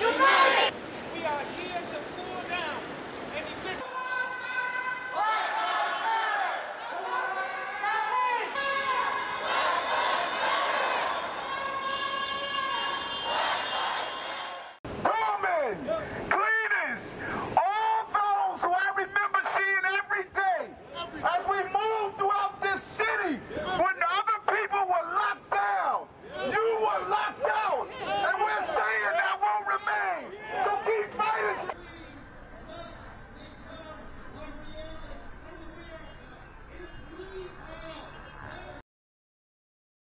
You got